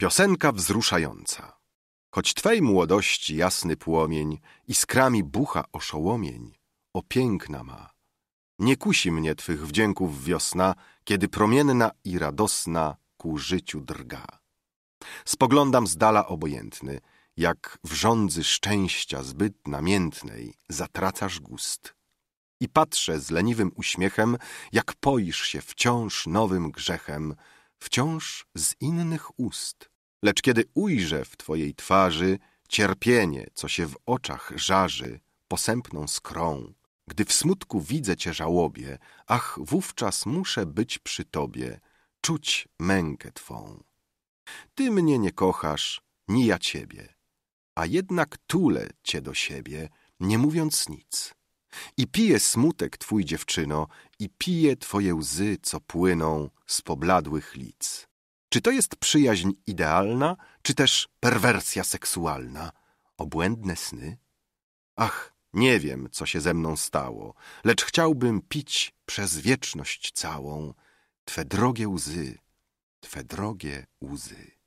Piosenka wzruszająca. Choć twej młodości jasny płomień Iskrami bucha oszołomień, o piękna ma. Nie kusi mnie twych wdzięków wiosna, Kiedy promienna i radosna ku życiu drga. Spoglądam z dala obojętny, jak w żądzy szczęścia zbyt namiętnej zatracasz gust. I patrzę z leniwym uśmiechem, jak poisz się wciąż nowym grzechem, wciąż z innych ust. Lecz kiedy ujrzę w twojej twarzy cierpienie, co się w oczach żarzy, posępną skrą, gdy w smutku widzę cię żałobie, ach, wówczas muszę być przy tobie, czuć mękę twą. Ty mnie nie kochasz, ni ja ciebie, a jednak tulę cię do siebie, nie mówiąc nic. I piję smutek twój dziewczyno, i piję twoje łzy, co płyną z pobladłych lic. Czy to jest przyjaźń idealna, czy też perwersja seksualna? Obłędne sny? Ach, nie wiem, co się ze mną stało, lecz chciałbym pić przez wieczność całą Twe drogie łzy, Twe drogie łzy.